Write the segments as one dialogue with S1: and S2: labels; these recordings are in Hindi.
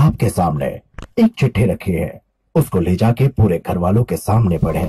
S1: आपके सामने एक चिट्ठी रखी है। उसको ले जाके पूरे घर वालों के सामने पढ़े।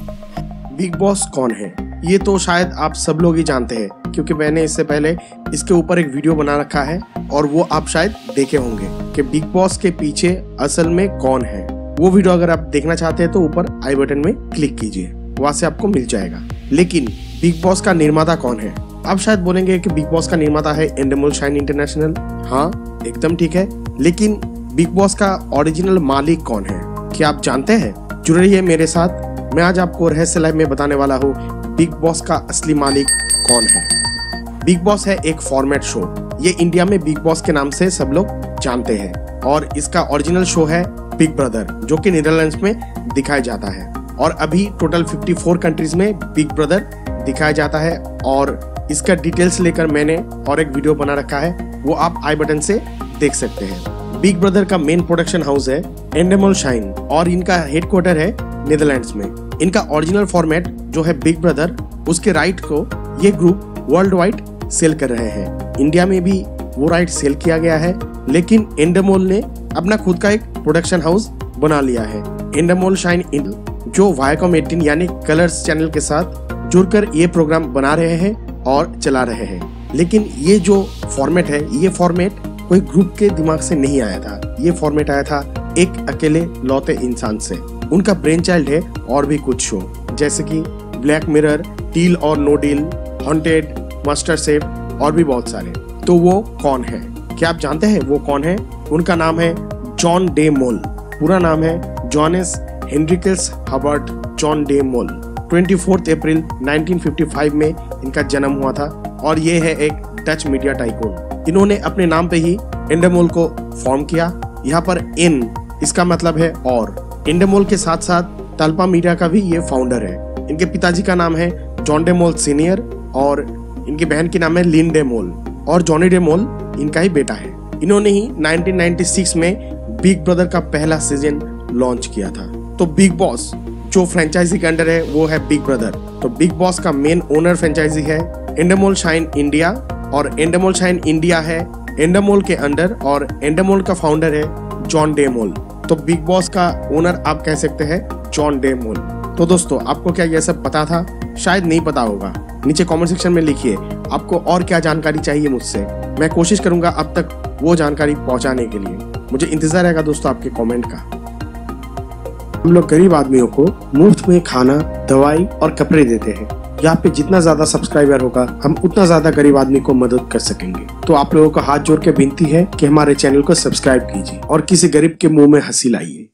S2: बिग बॉस कौन है? ये तो शायद आप सब लोग ही जानते हैं, क्योंकि मैंने इससे पहले इसके ऊपर एक वीडियो बना रखा है, और वो आप शायद देखे होंगे कि बिग बॉस के पीछे असल में कौन है। वो वीडियो अगर आप देखना चाहते हैं तो ऊपर आई बटन में क्लिक कीजिए। वहाँ से आपको मिल जाएगा। लेकिन बिग बॉस का निर्माता कौन है? आप शायद बोलेंगे कि बिग बॉस का निर्माता है एंडमोल शाइन इंटरनेशनल हाँ एकदम ठीक है। लेकिन बिग बॉस का ओरिजिनल मालिक कौन है? क्या आप जानते हैं? जुड़ रही है मेरे साथ। मैं आज आपको रहस्य लाइव में बताने वाला हूँ बिग बॉस का असली मालिक कौन है। बिग बॉस है एक फॉर्मेट शो ये इंडिया में बिग बॉस के नाम से सब लोग जानते हैं। और इसका ओरिजिनल शो है बिग ब्रदर जो कि नीदरलैंड्स में दिखाया जाता है। और अभी टोटल 54 कंट्रीज़ में बिग ब्रदर दिखाया जाता है। और इसका डिटेल्स लेकर मैंने और एक वीडियो बना रखा है, वो आप आई बटन से देख सकते हैं। बिग ब्रदर का मेन प्रोडक्शन हाउस है एंडेमोल शाइन और इनका हेडक्वार्टर है नीदरलैंड्स में। इनका ओरिजिनल फॉर्मेट जो है बिग ब्रदर, उसके राइट को ये ग्रुप वर्ल्ड वाइड सेल कर रहे हैं। इंडिया में भी वो राइट सेल किया गया है, लेकिन एंडेमोल ने अपना खुद का एक प्रोडक्शन हाउस बना लिया है। एंडेमोल शाइन इन जो वायकॉम 18 यानी कलर्स चैनल के साथ जुड़कर ये प्रोग्राम बना रहे हैं और चला रहे हैं। लेकिन ये जो फॉर्मेट है, ये फॉर्मेट कोई ग्रुप के दिमाग से नहीं आया था। ये फॉर्मेट आया था एक अकेले लौते इंसान से। उनका ब्रेन चाइल्ड है और भी कुछ शो जैसे कि ब्लैक मिरर डील और no deal haunted MasterChef और भी बहुत सारे। तो वो कौन है? क्या आप जानते हैं वो कौन है? उनका नाम है जॉन डे मोल पूरा नाम है Johannes Hendrikus Hubert John de Mol 24 अप्रैल 1955 में इनका जन्म हुआ था और ये है एक डच मीडिया टाइकोन इन्होंने अपने नाम पे ही इंडेमोल को फॉर्म किया। यहाँ पर इन, इसका मतलब है और। इंडेमोल के साथ साथ तल्पा मीडिया का भी ये फाउंडर है। इनके पिताजी का नाम है जॉन डेमोल सीनियर और इनकी बहन की नाम है लिन डेमोल और जॉनी डेमोल इनका ही बेटा है। इन्होंने ही 1996 में बिग ब्रदर का पहला सीज़न लॉन्च किया था। तो बिग बॉस जो फ्रेंचाइजी के अंडर है, वो है बिग ब्रदर। तो बिग बॉस का मेन ओनर फ्रेंचाइजी है एंडमोल शाइन इंडिया। और एंडमोल शाइन इंडिया है एंडमोल के अंडर और एंडमोल का फाउंडर है जॉन डेमोल तो बिग बॉस का ओनर आप कह सकते हैं जॉन डेमोल तो दोस्तों, आपको क्या यह सब पता था? शायद नहीं पता होगा। नीचे कमेंट सेक्शन में लिखिए, आपको और क्या जानकारी चाहिए मुझसे? मैं कोशिश करूँगा अब तक वो जानकारी पहुँचाने के लिए। मुझे इंतज़ार रहेगा दोस्तों आपके कमेंट का। हम लोग गरीब आदमियों को मुफ़्त में खाना, दवाई और कपड़े देते हैं। यहाँ पे जितना ज़्यादा सब्सक्राइबर होगा, हम उतना ज़्यादा गरीब आदमी को मदद कर सकेंगे। तो आप लोगों को हाथ जोड़ के विनती है कि हमारे चैनल को सब्सक्राइब कीजिए और किसी गरीब के मुँह में हँसी लाइए।